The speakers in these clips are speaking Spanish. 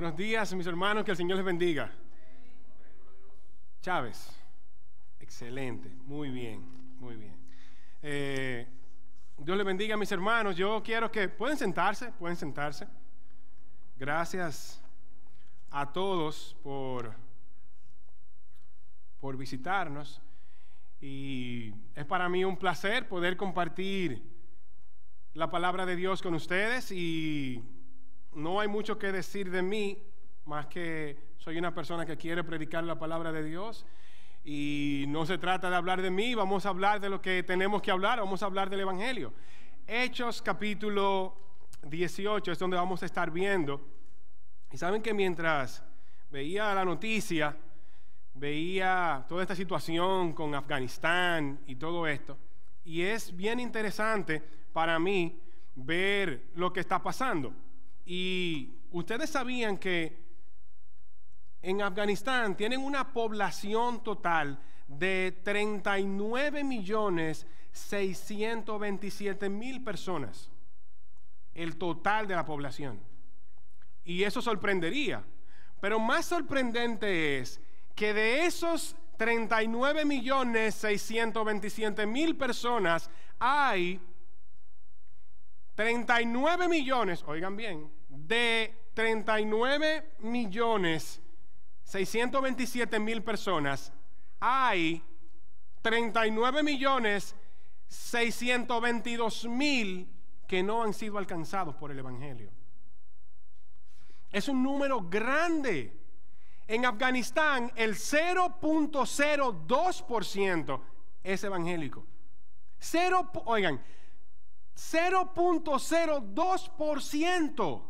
Buenos días, mis hermanos, que el Señor les bendiga. Chávez, excelente, muy bien, muy bien. Eh, Dios les bendiga, mis hermanos. Yo quiero que pueden sentarse, pueden sentarse. Gracias a todos por, por visitarnos. Y es para mí un placer poder compartir la palabra de Dios con ustedes y no hay mucho que decir de mí, más que soy una persona que quiere predicar la palabra de Dios. Y no se trata de hablar de mí, vamos a hablar de lo que tenemos que hablar, vamos a hablar del Evangelio. Hechos capítulo 18 es donde vamos a estar viendo. Y saben que mientras veía la noticia, veía toda esta situación con Afganistán y todo esto, y es bien interesante para mí ver lo que está pasando. Y ustedes sabían que en Afganistán tienen una población total de 39 millones 627 mil personas. El total de la población. Y eso sorprendería. Pero más sorprendente es que de esos 39 millones 627 mil personas hay 39 millones, oigan bien, de 39 millones 627 mil personas, hay 39 millones 622 mil que no han sido alcanzados por el Evangelio. Es un número grande. En Afganistán el 0.02% es evangélico. Cero, oigan, 0.02%.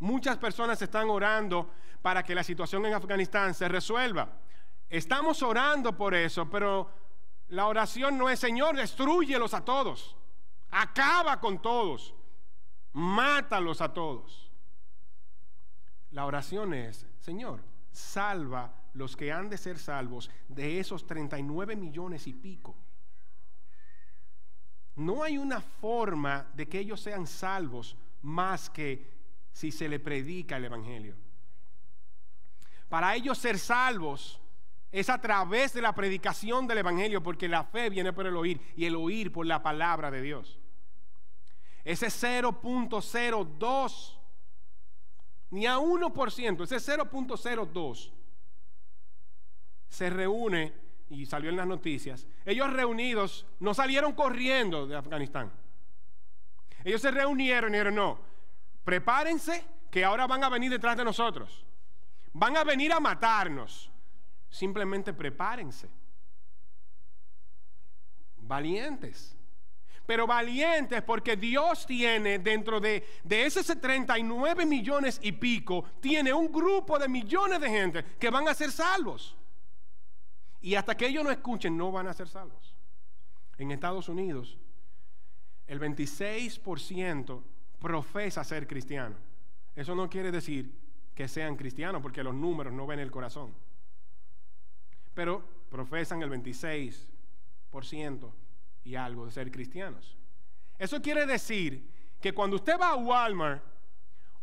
Muchas personas están orando para que la situación en Afganistán se resuelva. Estamos orando por eso, pero la oración no es, Señor, destruyelos a todos, acaba con todos, mátalos a todos. La oración es, Señor, salva los que han de ser salvos de esos 39 millones y pico. No hay una forma de que ellos sean salvos más que si se le predica el Evangelio. Para ellos ser salvos es a través de la predicación del Evangelio, porque la fe viene por el oír y el oír por la palabra de Dios. Ese 0.02, ni a 1%, ese 0.02 se reúne y salió en las noticias, ellos reunidos no salieron corriendo de Afganistán. Ellos se reunieron y dijeron, no, prepárense que ahora van a venir detrás de nosotros. Van a venir a matarnos. Simplemente prepárense. Valientes. Pero valientes porque Dios tiene dentro de, de esos 39 millones y pico, tiene un grupo de millones de gente que van a ser salvos. Y hasta que ellos no escuchen, no van a ser salvos. En Estados Unidos, el 26% profesa ser cristiano. Eso no quiere decir que sean cristianos, porque los números no ven el corazón. Pero profesan el 26% y algo de ser cristianos. Eso quiere decir que cuando usted va a Walmart,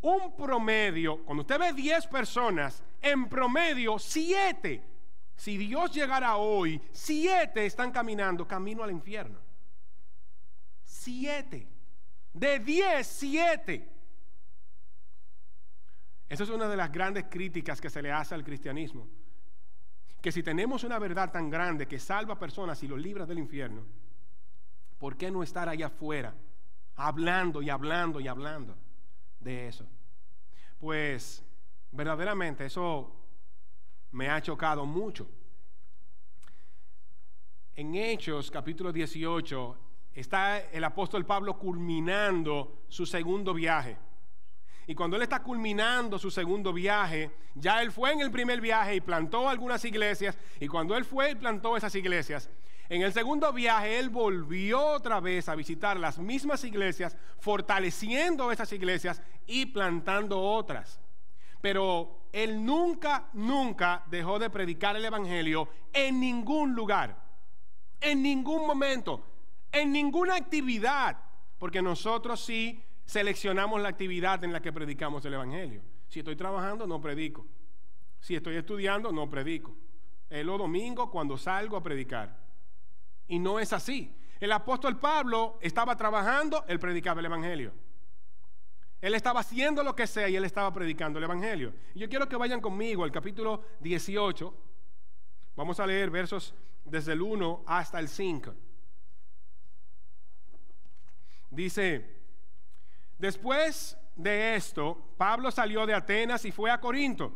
un promedio, cuando usted ve 10 personas, en promedio 7 si Dios llegara hoy, siete están caminando camino al infierno. Siete. De diez, siete. Esa es una de las grandes críticas que se le hace al cristianismo. Que si tenemos una verdad tan grande que salva a personas y los libra del infierno, ¿por qué no estar allá afuera hablando y hablando y hablando de eso? Pues verdaderamente eso me ha chocado mucho. En Hechos capítulo 18 está el apóstol Pablo culminando su segundo viaje. Y cuando él está culminando su segundo viaje, ya él fue en el primer viaje y plantó algunas iglesias. Y cuando él fue y plantó esas iglesias, en el segundo viaje él volvió otra vez a visitar las mismas iglesias, fortaleciendo esas iglesias y plantando otras. Pero él nunca, nunca dejó de predicar el Evangelio en ningún lugar, en ningún momento, en ninguna actividad, porque nosotros sí seleccionamos la actividad en la que predicamos el Evangelio. Si estoy trabajando, no predico. Si estoy estudiando, no predico. Es los domingos cuando salgo a predicar. Y no es así. El apóstol Pablo estaba trabajando, él predicaba el Evangelio. Él estaba haciendo lo que sea y él estaba predicando el Evangelio. Y yo quiero que vayan conmigo al capítulo 18. Vamos a leer versos desde el 1 hasta el 5. Dice, después de esto, Pablo salió de Atenas y fue a Corinto.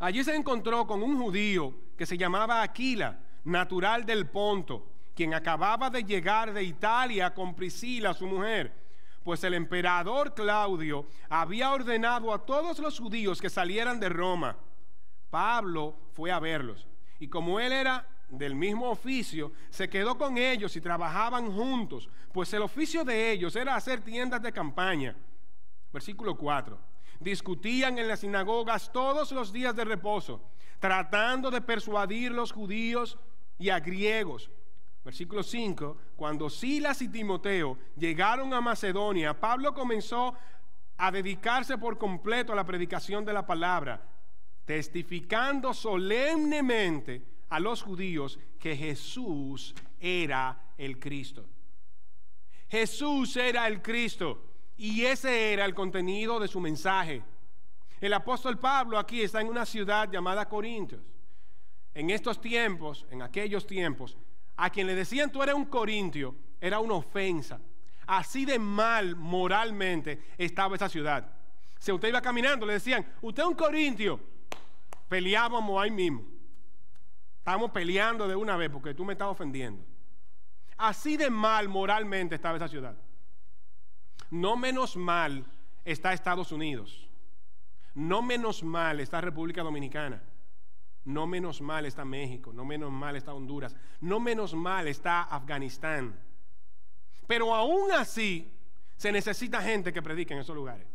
Allí se encontró con un judío que se llamaba Aquila, natural del Ponto, quien acababa de llegar de Italia con Priscila, su mujer, pues el emperador Claudio había ordenado a todos los judíos que salieran de Roma. Pablo fue a verlos, y como él era del mismo oficio, se quedó con ellos y trabajaban juntos, pues el oficio de ellos era hacer tiendas de campaña. Versículo 4. Discutían en las sinagogas todos los días de reposo, tratando de persuadir los judíos y a griegos. Versículo 5. Cuando Silas y Timoteo llegaron a Macedonia, Pablo comenzó a dedicarse por completo a la predicación de la palabra, testificando solemnemente a los judíos que Jesús era el Cristo. Jesús era el Cristo y ese era el contenido de su mensaje. El apóstol Pablo aquí está en una ciudad llamada Corintios. En estos tiempos, en aquellos tiempos, a quien le decían tú eres un corintio, era una ofensa. Así de mal moralmente estaba esa ciudad. Si usted iba caminando, le decían, usted es un corintio. Peleábamos ahí mismo. Estamos peleando de una vez porque tú me estás ofendiendo. Así de mal moralmente estaba esa ciudad. No menos mal está Estados Unidos. No menos mal está República Dominicana. No menos mal está México. No menos mal está Honduras. No menos mal está Afganistán. Pero aún así se necesita gente que predique en esos lugares.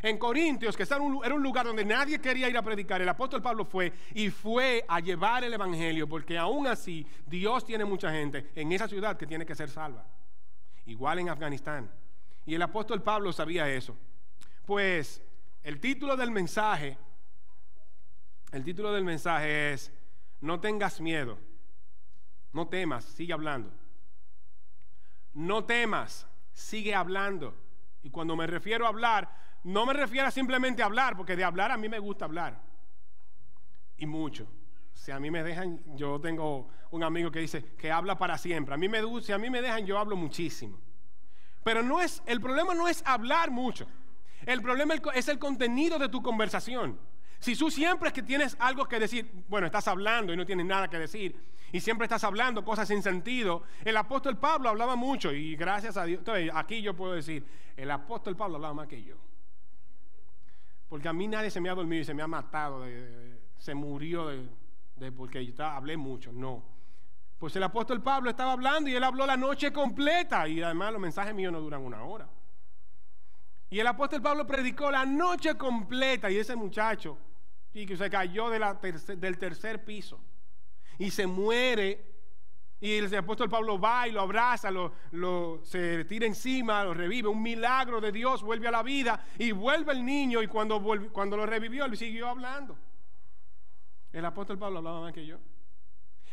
En Corintios, que era un lugar donde nadie quería ir a predicar, el apóstol Pablo fue y fue a llevar el Evangelio, porque aún así Dios tiene mucha gente en esa ciudad que tiene que ser salva. Igual en Afganistán. Y el apóstol Pablo sabía eso. Pues el título del mensaje, el título del mensaje es, no tengas miedo, no temas, sigue hablando. No temas, sigue hablando. Y cuando me refiero a hablar, no me refiero a simplemente hablar, porque de hablar a mí me gusta hablar. Y mucho. Si a mí me dejan, yo tengo un amigo que dice que habla para siempre. A mí me, si a mí me dejan, yo hablo muchísimo. Pero no es, el problema no es hablar mucho. El problema es el contenido de tu conversación. Si tú siempre es que tienes algo que decir, bueno, estás hablando y no tienes nada que decir, y siempre estás hablando cosas sin sentido, el apóstol Pablo hablaba mucho, y gracias a Dios, aquí yo puedo decir, el apóstol Pablo hablaba más que yo. Porque a mí nadie se me ha dormido y se me ha matado, se murió de, porque yo hablé mucho. No. Pues el apóstol Pablo estaba hablando y él habló la noche completa. Y además los mensajes míos no duran una hora. Y el apóstol Pablo predicó la noche completa. Y ese muchacho, y que se cayó del tercer piso. Y se muere y el apóstol Pablo va y lo abraza, lo, se tira encima, lo revive. Un milagro de Dios vuelve a la vida y vuelve el niño. Y cuando, cuando lo revivió, él siguió hablando. El apóstol Pablo hablaba más que yo.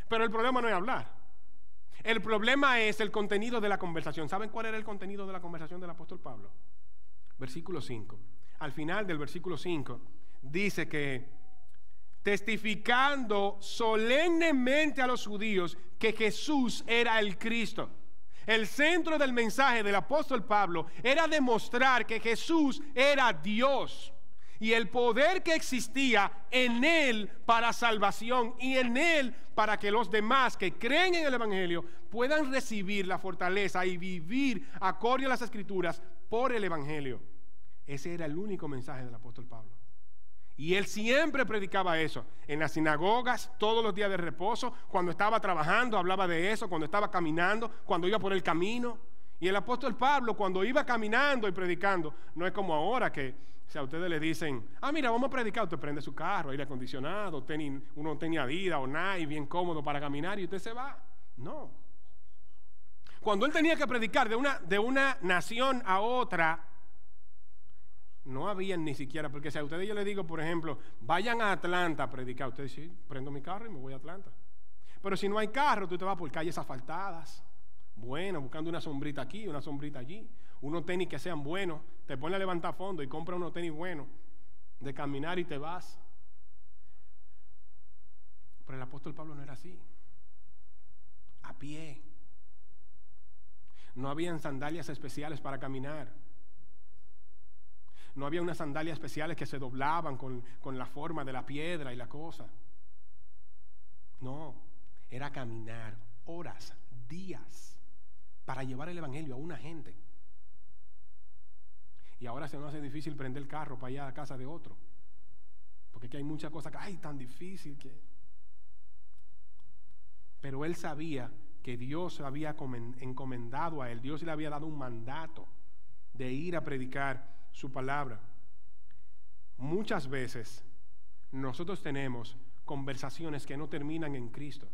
Pero el problema no es hablar. El problema es el contenido de la conversación. ¿Saben cuál era el contenido de la conversación del apóstol Pablo? Versículo 5. Al final del versículo 5 dice que testificando solemnemente a los judíos que Jesús era el Cristo. El centro del mensaje del apóstol Pablo era demostrar que Jesús era Dios y el poder que existía en Él para salvación y en Él para que los demás que creen en el Evangelio puedan recibir la fortaleza y vivir acorde a las Escrituras por el Evangelio. Ese era el único mensaje del apóstol Pablo. Y él siempre predicaba eso. En las sinagogas, todos los días de reposo, cuando estaba trabajando, hablaba de eso, cuando estaba caminando, cuando iba por el camino. Y el apóstol Pablo, cuando iba caminando y predicando, no es como ahora que si a ustedes le dicen, ah, mira, vamos a predicar, usted prende su carro, aire acondicionado, uno no tenía vida o nada y bien cómodo para caminar y usted se va. No. Cuando él tenía que predicar de una, de una nación a otra, no había ni siquiera, porque si a ustedes yo les digo, por ejemplo, vayan a Atlanta a predicar, ustedes sí, prendo mi carro y me voy a Atlanta. Pero si no hay carro, tú te vas por calles asfaltadas, bueno, buscando una sombrita aquí, una sombrita allí, unos tenis que sean buenos, te pones a levantar fondo y compra unos tenis buenos, de caminar y te vas. Pero el apóstol Pablo no era así. A pie. No habían sandalias especiales para caminar. No había unas sandalias especiales que se doblaban con, con la forma de la piedra y la cosa. No, era caminar horas, días, para llevar el Evangelio a una gente. Y ahora se nos hace difícil prender el carro para ir a la casa de otro. Porque aquí hay muchas cosas que, ay, tan difícil que... Pero él sabía que Dios había encomendado a él, Dios le había dado un mandato de ir a predicar su palabra. Muchas veces nosotros tenemos conversaciones que no terminan en Cristo.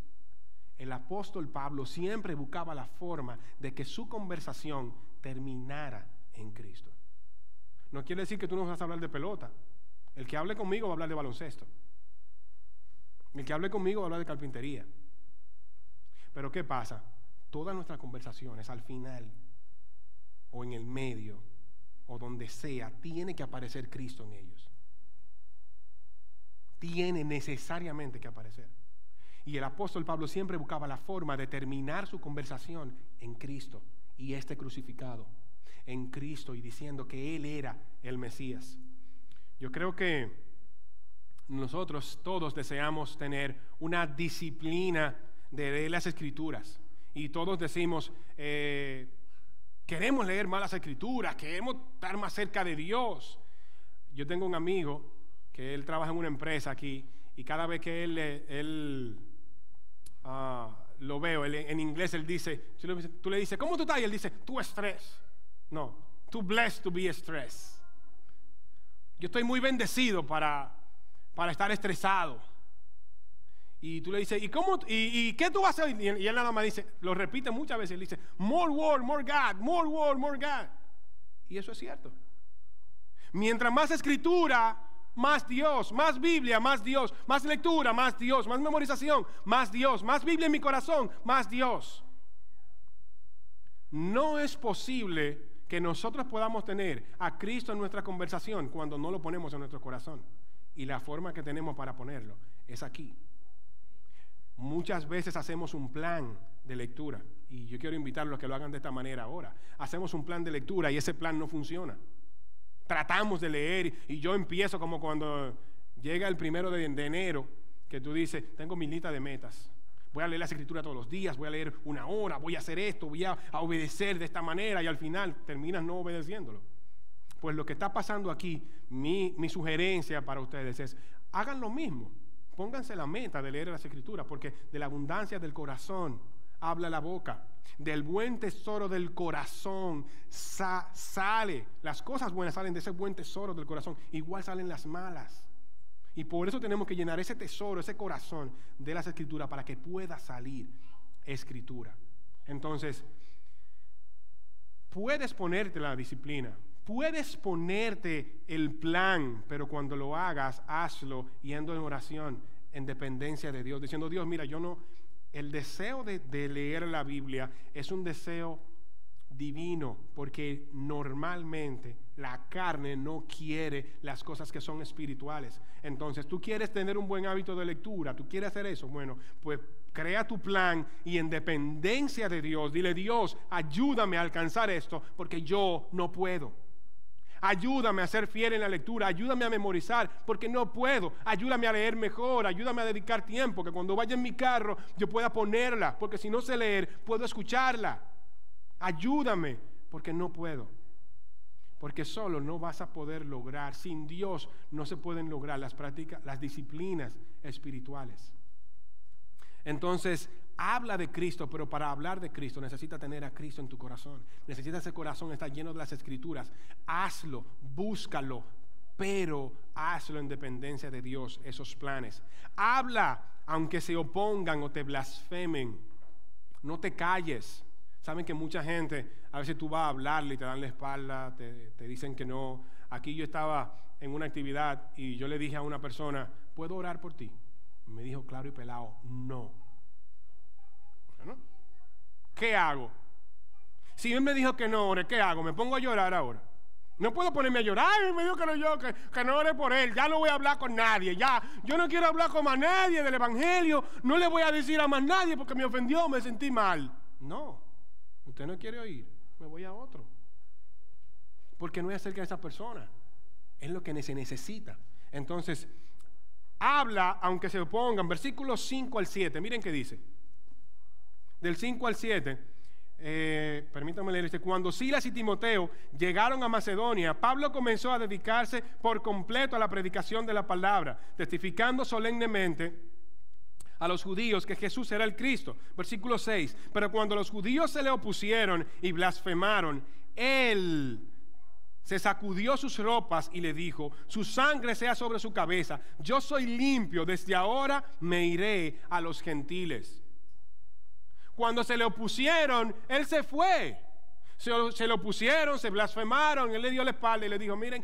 El apóstol Pablo siempre buscaba la forma de que su conversación terminara en Cristo. No quiere decir que tú no vas a hablar de pelota. El que hable conmigo va a hablar de baloncesto. El que hable conmigo va a hablar de carpintería. Pero ¿qué pasa? Todas nuestras conversaciones al final o en el medio o donde sea, tiene que aparecer Cristo en ellos. Tiene necesariamente que aparecer. Y el apóstol Pablo siempre buscaba la forma de terminar su conversación en Cristo y este crucificado en Cristo y diciendo que Él era el Mesías. Yo creo que nosotros todos deseamos tener una disciplina de las escrituras. Y todos decimos, eh, queremos leer más las escrituras, queremos estar más cerca de Dios. Yo tengo un amigo que él trabaja en una empresa aquí y cada vez que él, él ah, lo veo, en inglés él dice, tú le dices, ¿cómo tú estás? Y él dice, tú estrés. No, too blessed to be stressed. Yo estoy muy bendecido para, para estar estresado. Y tú le dices, ¿y, cómo, y, qué tú vas a hacer? Y él nada más dice, lo repite muchas veces, él dice, more word, more God, more word, more God. Y eso es cierto. Mientras más escritura, más Dios, más Biblia, más Dios, más lectura, más Dios, más memorización, más Dios, más Biblia en mi corazón, más Dios. No es posible que nosotros podamos tener a Cristo en nuestra conversación cuando no lo ponemos en nuestro corazón. Y la forma que tenemos para ponerlo es aquí. Muchas veces hacemos un plan de lectura y yo quiero invitarlos a que lo hagan de esta manera ahora. Hacemos un plan de lectura y ese plan no funciona. Tratamos de leer y yo empiezo como cuando llega el primero de, enero que tú dices, tengo mi lista de metas voy a leer la escritura todos los días, voy a leer una hora, voy a hacer esto, voy a, obedecer de esta manera y al final terminas no obedeciéndolo. Pues lo que está pasando aquí, mi sugerencia para ustedes es, hagan lo mismo, pónganse la meta de leer las escrituras, porque de la abundancia del corazón habla la boca. Del buen tesoro del corazón sale. Las cosas buenas salen de ese buen tesoro del corazón. Igual salen las malas. Y por eso tenemos que llenar ese tesoro, ese corazón de las escrituras para que pueda salir escritura. Entonces, puedes ponerte la disciplina, puedes ponerte el plan, pero cuando lo hagas, hazlo yendo en oración, en dependencia de Dios, diciendo, Dios, mira, yo no, el deseo de, de leer la Biblia es un deseo divino, porque normalmente la carne no quiere las cosas que son espirituales. Entonces, tú quieres tener un buen hábito de lectura, tú quieres hacer eso. Bueno, pues crea tu plan y en dependencia de Dios, dile Dios, ayúdame a alcanzar esto porque yo no puedo. Ayúdame a ser fiel en la lectura, ayúdame a memorizar, porque no puedo. Ayúdame a leer mejor, ayúdame a dedicar tiempo, que cuando vaya en mi carro yo pueda ponerla, porque si no sé leer, puedo escucharla. Ayúdame, porque no puedo. Porque solo no vas a poder lograr, sin Dios no se pueden lograr las prácticas, las disciplinas espirituales. Entonces, habla de Cristo, pero para hablar de Cristo necesita tener a Cristo en tu corazón. Necesita ese corazón estar lleno de las escrituras. Hazlo, búscalo, pero hazlo en dependencia de Dios, esos planes. Habla, aunque se opongan o te blasfemen. No te calles. Saben que mucha gente, a veces tú vas a hablarle y te dan la espalda, te, te dicen que no. Aquí yo estaba en una actividad y yo le dije a una persona, ¿puedo orar por ti? Me dijo claro y pelado, no. ¿Qué hago? Si él me dijo que no ore, ¿qué hago? ¿Me pongo a llorar ahora? No puedo ponerme a llorar. Ay, me dijo que no yo, que, que, ore por él. Ya no voy a hablar con nadie. Ya, yo no quiero hablar con más nadie del Evangelio. No le voy a decir a más nadie porque me ofendió, me sentí mal. No, usted no quiere oír. Me voy a otro. Porque no es acerca de esa persona. Es lo que se necesita. Entonces, habla aunque se opongan. Versículos 5 al 7. Miren qué dice. Del 5 al 7 eh, permítanme leer este, cuando Silas y Timoteo llegaron a Macedonia, Pablo comenzó a dedicarse por completo a la predicación de la palabra, testificando solemnemente a los judíos que Jesús era el Cristo. Versículo 6, pero cuando los judíos se le opusieron y blasfemaron, él se sacudió sus ropas y le dijo, su sangre sea sobre su cabeza, yo soy limpio, desde ahora me iré a los gentiles. Cuando se le opusieron, él se fue. Se, le opusieron, se blasfemaron, él le dio la espalda y le dijo, miren,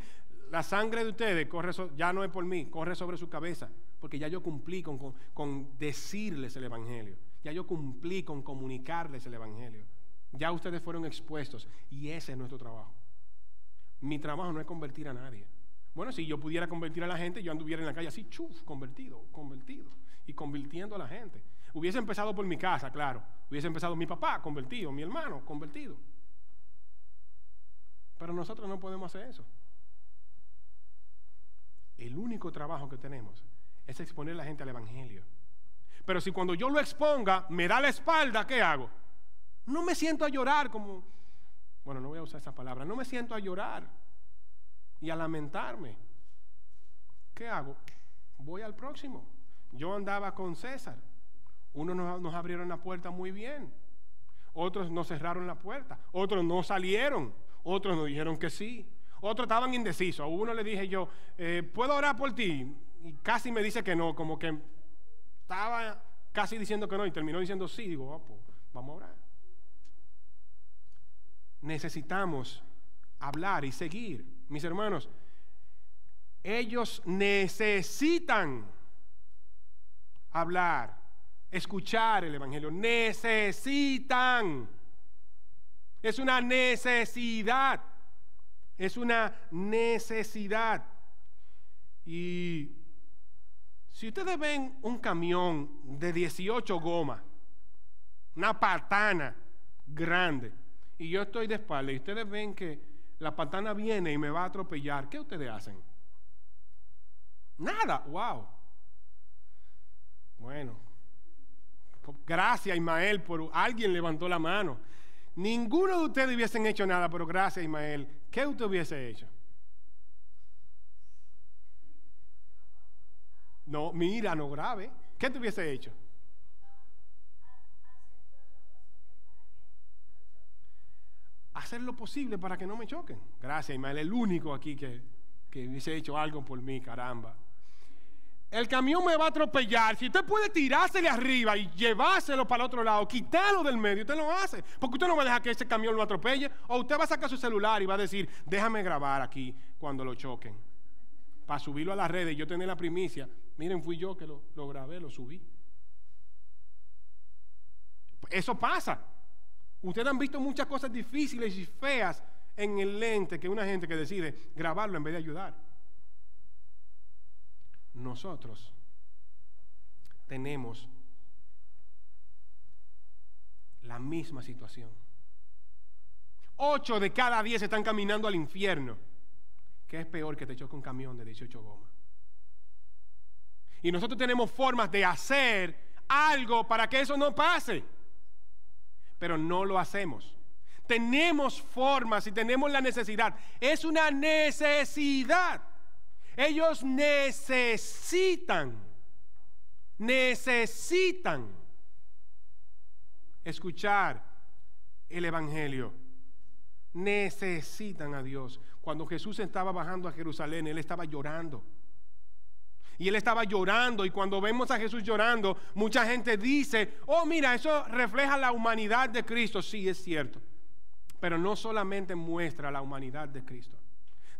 la sangre de ustedes corre ya no es por mí, corre sobre su cabeza, porque ya yo cumplí con, con decirles el Evangelio, ya yo cumplí con comunicarles el Evangelio, ya ustedes fueron expuestos y ese es nuestro trabajo. Mi trabajo no es convertir a nadie. Bueno, si yo pudiera convertir a la gente, yo anduviera en la calle así, chuf, convertido, convertido, y convirtiendo a la gente. Hubiese empezado por mi casa, claro. Hubiese empezado mi papá convertido, mi hermano convertido. Pero nosotros no podemos hacer eso. El único trabajo que tenemos es exponer a la gente al Evangelio. Pero si cuando yo lo exponga me da la espalda, ¿qué hago? No me siento a llorar como, bueno, no voy a usar esa palabra, no me siento a llorar y a lamentarme. ¿Qué hago? Voy al próximo. Yo andaba con César. Unos nos, abrieron la puerta muy bien, otros nos cerraron la puerta, otros no salieron, otros nos dijeron que sí, otros estaban indecisos. A uno le dije yo, eh, ¿puedo orar por ti? Y casi me dice que no, como que estaba casi diciendo que no y terminó diciendo sí. Digo, oh, pues, vamos a orar. Necesitamos hablar y seguir. Mis hermanos, ellos necesitan hablar escuchar el Evangelio. Necesitan. Es una necesidad. Es una necesidad. Y si ustedes ven un camión de 18 gomas, una patana grande, y yo estoy de espalda, y ustedes ven que la patana viene y me va a atropellar, ¿qué ustedes hacen? Nada, wow. Bueno, Gracias, Ismael, por alguien levantó la mano. Ninguno de ustedes hubiesen hecho nada, pero gracias, Ismael. ¿Qué usted hubiese hecho? No, mira, no grave. ¿Qué te hubiese hecho? Hacer lo posible para que no me choquen. Gracias, Ismael, el único aquí que, que hubiese hecho algo por mí, caramba el camión me va a atropellar. Si usted puede tirársele arriba y llevárselo para el otro lado, quitarlo del medio, usted lo hace. Porque usted no va a dejar que ese camión lo atropelle. O usted va a sacar su celular y va a decir, déjame grabar aquí cuando lo choquen. Para subirlo a las redes y yo tener la primicia. Miren, fui yo que lo, lo grabé, lo subí. Eso pasa. Ustedes han visto muchas cosas difíciles y feas en el lente que una gente que decide grabarlo en vez de ayudar nosotros tenemos la misma situación. Ocho de cada diez están caminando al infierno. ¿Qué es peor que te choque un camión de 18 gomas? Y nosotros tenemos formas de hacer algo para que eso no pase. Pero no lo hacemos. Tenemos formas y tenemos la necesidad. Es una necesidad. Ellos necesitan, necesitan escuchar el Evangelio. Necesitan a Dios. Cuando Jesús estaba bajando a Jerusalén, Él estaba llorando. Y él estaba llorando y cuando vemos a Jesús llorando, mucha gente dice, oh mira, eso refleja la humanidad de Cristo. Sí, es cierto. Pero no solamente muestra la humanidad de Cristo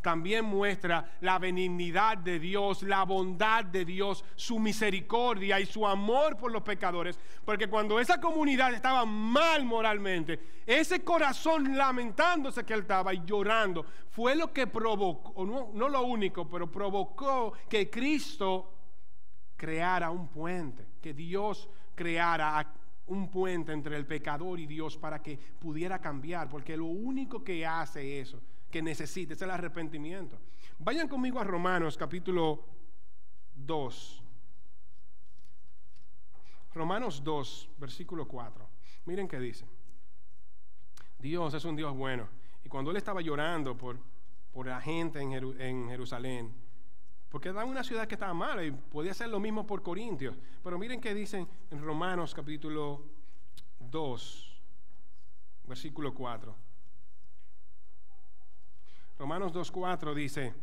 también muestra la benignidad de Dios, la bondad de Dios, su misericordia y su amor por los pecadores. Porque cuando esa comunidad estaba mal moralmente, ese corazón lamentándose que él estaba y llorando, fue lo que provocó, no, no lo único, pero provocó que Cristo creara un puente, que Dios creara un puente entre el pecador y Dios para que pudiera cambiar, porque lo único que hace eso que necesita, es el arrepentimiento. Vayan conmigo a Romanos capítulo 2. Romanos 2, versículo 4. Miren qué dice. Dios es un Dios bueno. Y cuando él estaba llorando por, por la gente en, Jerusalén, porque era una ciudad que estaba mala y podía ser lo mismo por Corintios. Pero miren qué dicen en Romanos capítulo 2, versículo 4. Romanos 2.4 dice,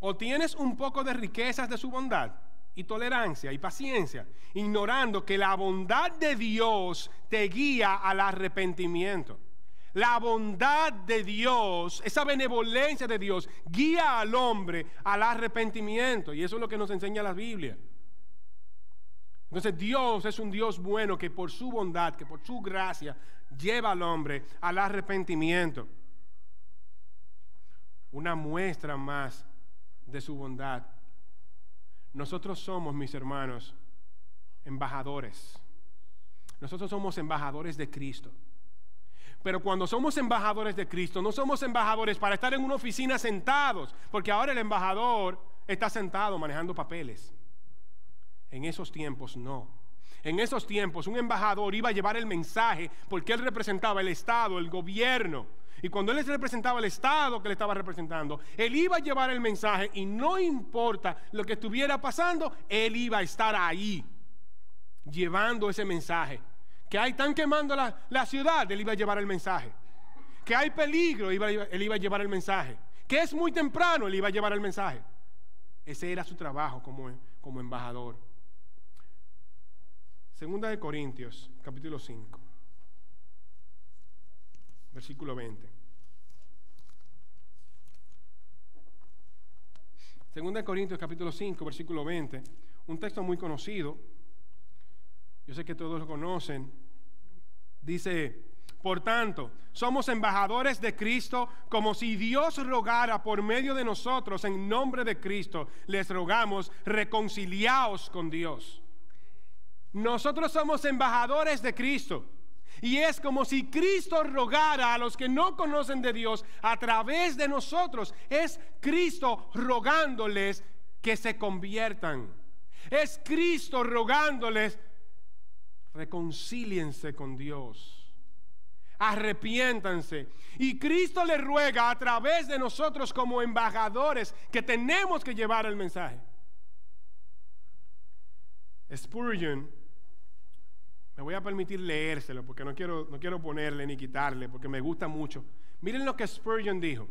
o tienes un poco de riquezas de su bondad y tolerancia y paciencia, ignorando que la bondad de Dios te guía al arrepentimiento. La bondad de Dios, esa benevolencia de Dios, guía al hombre al arrepentimiento. Y eso es lo que nos enseña la Biblia. Entonces Dios es un Dios bueno que por su bondad, que por su gracia, lleva al hombre al arrepentimiento. Una muestra más de su bondad. Nosotros somos, mis hermanos, embajadores. Nosotros somos embajadores de Cristo. Pero cuando somos embajadores de Cristo, no somos embajadores para estar en una oficina sentados, porque ahora el embajador está sentado manejando papeles. En esos tiempos no. En esos tiempos un embajador iba a llevar el mensaje porque él representaba el Estado, el gobierno. Y cuando él representaba el Estado que le estaba representando, él iba a llevar el mensaje y no importa lo que estuviera pasando, él iba a estar ahí llevando ese mensaje. Que hay tan quemando la, ciudad, él iba a llevar el mensaje. Que hay peligro, él iba a llevar el mensaje. Que es muy temprano, él iba a llevar el mensaje. Ese era su trabajo como, como embajador. Segunda de Corintios, capítulo 5, versículo 20. Segunda de Corintios, capítulo 5, versículo 20. Un texto muy conocido. Yo sé que todos lo conocen. Dice, por tanto, somos embajadores de Cristo, como si Dios rogara por medio de nosotros, en nombre de Cristo, les rogamos, reconciliaos con Dios. Nosotros somos embajadores de Cristo. Y es como si Cristo rogara a los que no conocen de Dios a través de nosotros. Es Cristo rogándoles que se conviertan. Es Cristo rogándoles, reconcíliense con Dios. Arrepiéntanse. Y Cristo le ruega a través de nosotros como embajadores que tenemos que llevar el mensaje. Spurgeon me voy a permitir leérselo porque no quiero, no quiero ponerle ni quitarle porque me gusta mucho. Miren lo que Spurgeon dijo.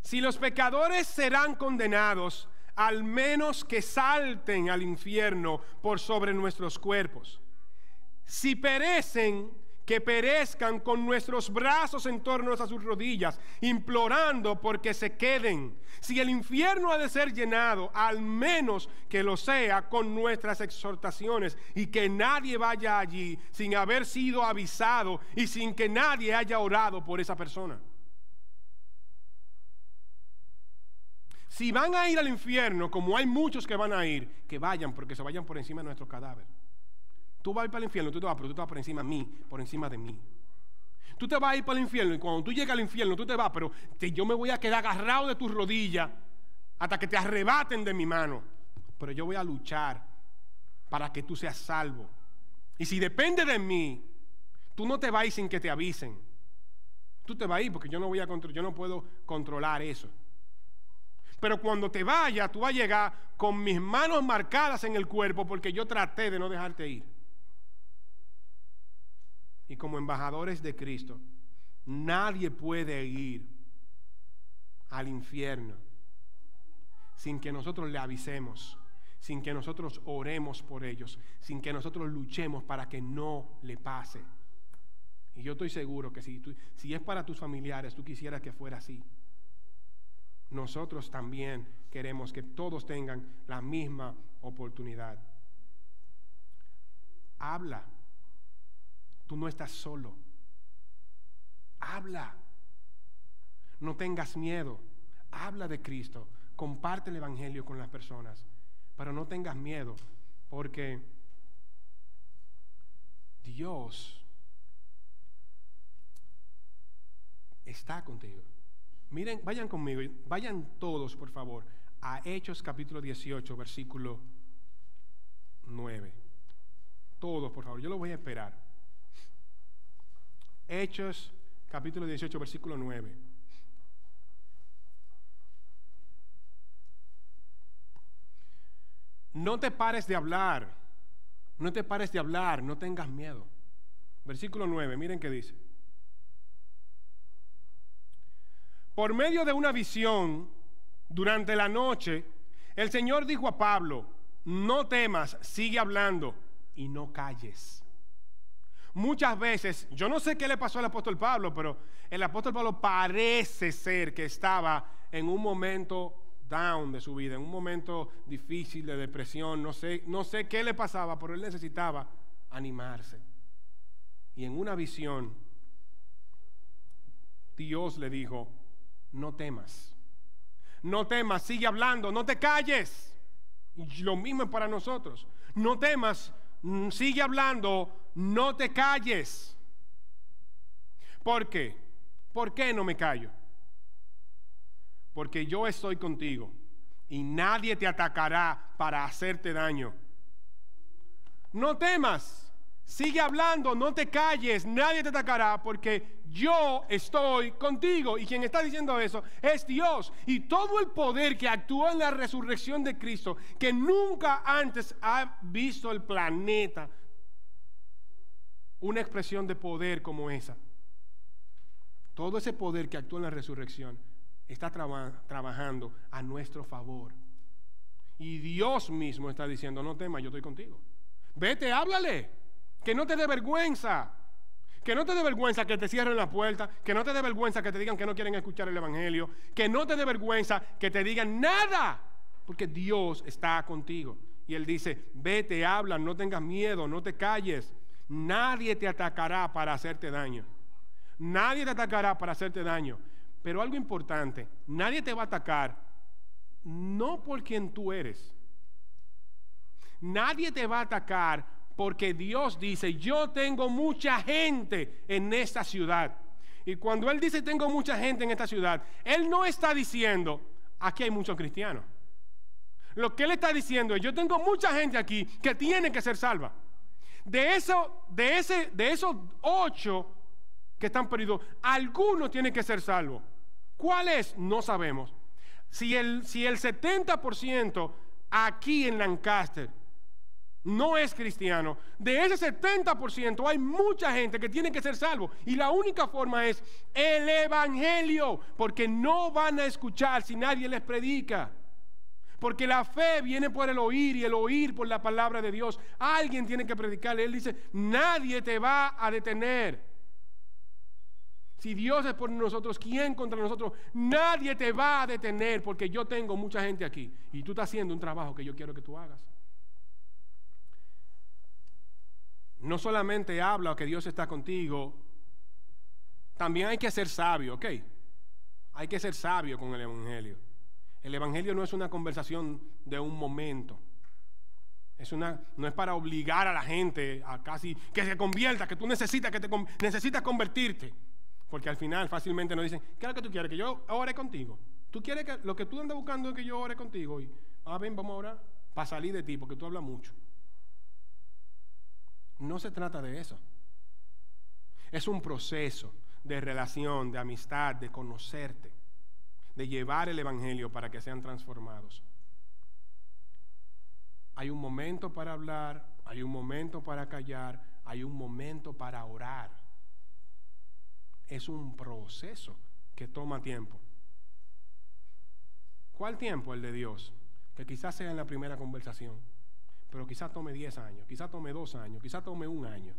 Si los pecadores serán condenados, al menos que salten al infierno por sobre nuestros cuerpos. Si perecen, que perezcan con nuestros brazos en torno a sus rodillas, implorando porque se queden. Si el infierno ha de ser llenado, al menos que lo sea con nuestras exhortaciones y que nadie vaya allí sin haber sido avisado y sin que nadie haya orado por esa persona. Si van a ir al infierno, como hay muchos que van a ir, que vayan porque se vayan por encima de nuestro cadáver. Tú vas a ir para el infierno, tú te vas, pero tú te vas por encima de mí, por encima de mí. Tú te vas a ir para el infierno y cuando tú llegas al infierno, tú te vas, pero yo me voy a quedar agarrado de tus rodillas hasta que te arrebaten de mi mano. Pero yo voy a luchar para que tú seas salvo. Y si depende de mí, tú no te vas sin que te avisen. Tú te vas a ir porque yo no, voy a yo no puedo controlar eso. Pero cuando te vayas, tú vas a llegar con mis manos marcadas en el cuerpo porque yo traté de no dejarte ir y como embajadores de Cristo, nadie puede ir al infierno sin que nosotros le avisemos, sin que nosotros oremos por ellos, sin que nosotros luchemos para que no le pase. Y yo estoy seguro que si, si es para tus familiares, tú quisieras que fuera así. Nosotros también queremos que todos tengan la misma oportunidad. Habla. Tú no estás solo. Habla. No tengas miedo. Habla de Cristo. Comparte el Evangelio con las personas. Pero no tengas miedo. Porque Dios está contigo. Miren, vayan conmigo, vayan todos, por favor, a Hechos capítulo 18, versículo 9. Todos, por favor, yo lo voy a esperar. Hechos capítulo 18, versículo 9. No te pares de hablar, no te pares de hablar, no tengas miedo. Versículo 9, miren qué dice. Por medio de una visión, durante la noche, el Señor dijo a Pablo, no temas, sigue hablando y no calles. Muchas veces, yo no sé qué le pasó al apóstol Pablo, pero el apóstol Pablo parece ser que estaba en un momento down de su vida, en un momento difícil de depresión, no sé, no sé qué le pasaba, pero él necesitaba animarse. Y en una visión, Dios le dijo, no temas. No temas, sigue hablando, no te calles. Y lo mismo es para nosotros. No temas, sigue hablando, no te calles. ¿Por qué? ¿Por qué no me callo? Porque yo estoy contigo y nadie te atacará para hacerte daño. No temas. Sigue hablando, no te calles, nadie te atacará porque yo estoy contigo. Y quien está diciendo eso es Dios. Y todo el poder que actúa en la resurrección de Cristo, que nunca antes ha visto el planeta una expresión de poder como esa. Todo ese poder que actúa en la resurrección está trabajando a nuestro favor. Y Dios mismo está diciendo, no temas, yo estoy contigo. Vete, háblale. Que no te dé vergüenza. Que no te dé vergüenza que te cierren la puerta. Que no te dé vergüenza que te digan que no quieren escuchar el Evangelio. Que no te dé vergüenza que te digan nada. Porque Dios está contigo. Y Él dice, vete, habla, no tengas miedo, no te calles. Nadie te atacará para hacerte daño. Nadie te atacará para hacerte daño. Pero algo importante, nadie te va a atacar no por quien tú eres. Nadie te va a atacar porque Dios dice, yo tengo mucha gente en esta ciudad. Y cuando Él dice, tengo mucha gente en esta ciudad, Él no está diciendo, aquí hay muchos cristianos. Lo que Él está diciendo es, yo tengo mucha gente aquí que tiene que ser salva. De, eso, de, ese, de esos ocho que están perdidos, algunos tienen que ser salvos. ¿Cuál es? No sabemos. Si el, si el 70% aquí en Lancaster no es cristiano, de ese 70% hay mucha gente que tiene que ser salvo. Y la única forma es el Evangelio, porque no van a escuchar si nadie les predica. Porque la fe viene por el oír y el oír por la palabra de Dios. Alguien tiene que predicarle. Él dice, nadie te va a detener. Si Dios es por nosotros, ¿quién contra nosotros? Nadie te va a detener porque yo tengo mucha gente aquí. Y tú estás haciendo un trabajo que yo quiero que tú hagas. No solamente habla que Dios está contigo, también hay que ser sabio, ¿ok? Hay que ser sabio con el Evangelio. El Evangelio no es una conversación de un momento. Es una, no es para obligar a la gente a casi que se convierta, que tú necesitas, que te, necesitas convertirte. Porque al final fácilmente nos dicen, ¿qué es lo que tú quieres? Que yo ore contigo. ¿Tú quieres que lo que tú andas buscando es que yo ore contigo? Y, ah, ven, vamos a orar para salir de ti, porque tú hablas mucho. No se trata de eso. Es un proceso de relación, de amistad, de conocerte, de llevar el Evangelio para que sean transformados. Hay un momento para hablar, hay un momento para callar, hay un momento para orar. Es un proceso que toma tiempo. ¿Cuál tiempo? El de Dios. Que quizás sea en la primera conversación, pero quizás tome 10 años, quizás tome 2 años, quizás tome un año.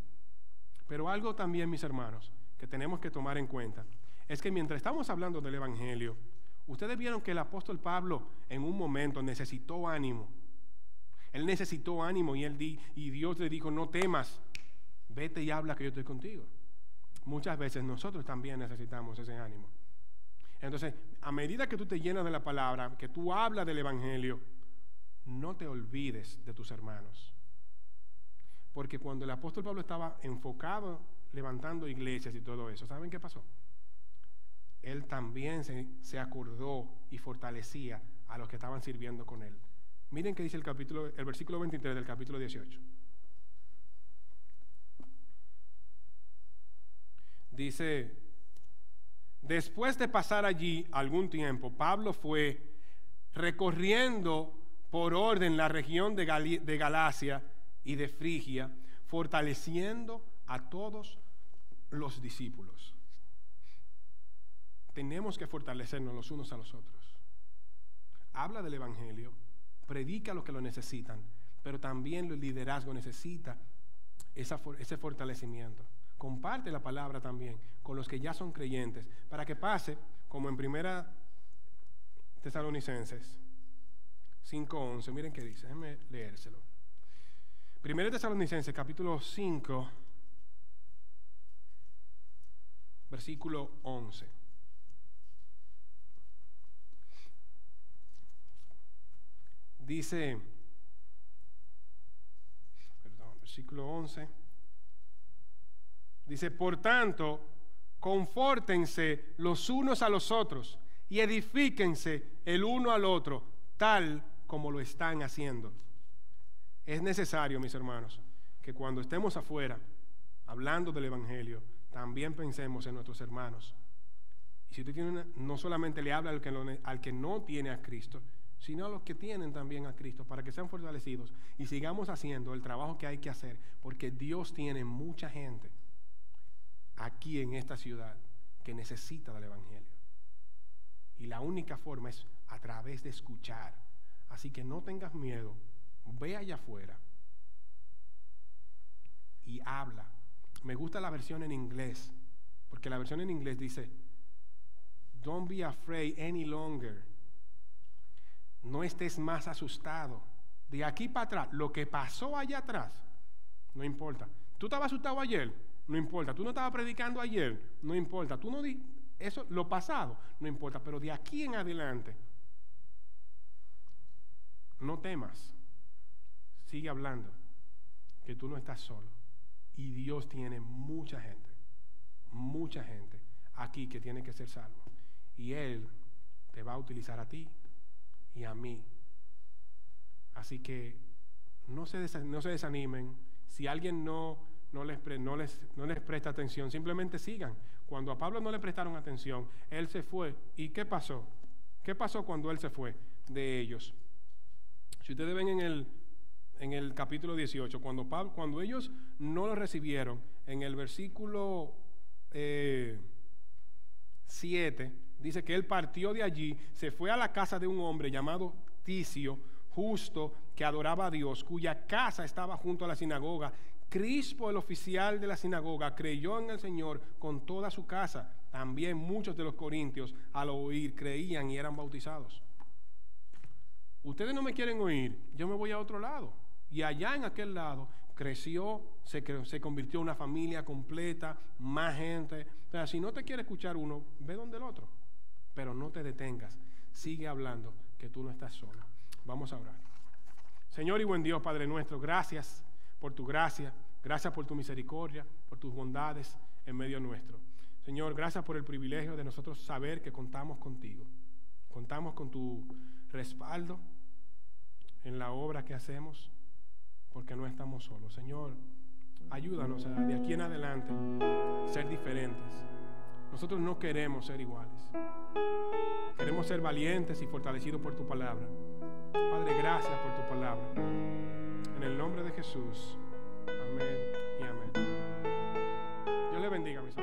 Pero algo también, mis hermanos, que tenemos que tomar en cuenta, es que mientras estamos hablando del Evangelio, ustedes vieron que el apóstol Pablo en un momento necesitó ánimo. Él necesitó ánimo y, él di, y Dios le dijo, no temas, vete y habla que yo estoy contigo. Muchas veces nosotros también necesitamos ese ánimo. Entonces, a medida que tú te llenas de la palabra, que tú hablas del Evangelio, no te olvides de tus hermanos. Porque cuando el apóstol Pablo estaba enfocado levantando iglesias y todo eso, ¿saben qué pasó? Él también se, se acordó y fortalecía a los que estaban sirviendo con él. Miren qué dice el capítulo, el versículo 23 del capítulo 18. Dice, después de pasar allí algún tiempo, Pablo fue recorriendo por orden la región de, de Galacia y de Frigia, fortaleciendo a todos los discípulos. Tenemos que fortalecernos los unos a los otros. Habla del Evangelio, predica a los que lo necesitan, pero también el liderazgo necesita ese fortalecimiento comparte la palabra también con los que ya son creyentes, para que pase como en primera Tesalonicenses 5.11, miren qué dice, déjenme leérselo. Primera Tesalonicenses capítulo 5, versículo 11. Dice, perdón, versículo 11. Dice, por tanto, confórtense los unos a los otros y edifíquense el uno al otro, tal como lo están haciendo. Es necesario, mis hermanos, que cuando estemos afuera, hablando del Evangelio, también pensemos en nuestros hermanos. Y si usted tiene una, no solamente le habla al que, al que no tiene a Cristo, sino a los que tienen también a Cristo, para que sean fortalecidos y sigamos haciendo el trabajo que hay que hacer, porque Dios tiene mucha gente aquí en esta ciudad que necesita del Evangelio. Y la única forma es a través de escuchar. Así que no tengas miedo, ve allá afuera y habla. Me gusta la versión en inglés, porque la versión en inglés dice, don't be afraid any longer. No estés más asustado. De aquí para atrás, lo que pasó allá atrás, no importa. ¿Tú estabas asustado ayer? no importa. Tú no estabas predicando ayer, no importa. Tú no di eso, lo pasado, no importa. Pero de aquí en adelante, no temas. Sigue hablando que tú no estás solo. Y Dios tiene mucha gente, mucha gente aquí que tiene que ser salvo. Y Él te va a utilizar a ti y a mí. Así que no se, no se desanimen. Si alguien no no les, presta atención, simplemente sigan. Cuando a Pablo no le prestaron atención, él se fue. ¿Y qué pasó? ¿Qué pasó cuando él se fue de ellos? Si ustedes ven en el, en el capítulo 18, cuando, Pablo, cuando ellos no lo recibieron, en el versículo 7, eh, dice que él partió de allí, se fue a la casa de un hombre llamado Ticio, justo, que adoraba a Dios, cuya casa estaba junto a la sinagoga, Crispo, el oficial de la sinagoga, creyó en el Señor con toda su casa. También muchos de los corintios al oír creían y eran bautizados. Ustedes no me quieren oír, yo me voy a otro lado. Y allá en aquel lado creció, se, se convirtió en una familia completa, más gente. O sea, si no te quiere escuchar uno, ve donde el otro. Pero no te detengas, sigue hablando, que tú no estás solo. Vamos a orar. Señor y buen Dios, Padre nuestro, gracias por tu gracia. Gracias por tu misericordia, por tus bondades en medio nuestro. Señor, gracias por el privilegio de nosotros saber que contamos contigo. Contamos con tu respaldo en la obra que hacemos, porque no estamos solos. Señor, ayúdanos a, de aquí en adelante ser diferentes. Nosotros no queremos ser iguales. Queremos ser valientes y fortalecidos por tu palabra. Padre, gracias por tu palabra. En el nombre de Jesús. Amén y amén. Dios le bendiga, mis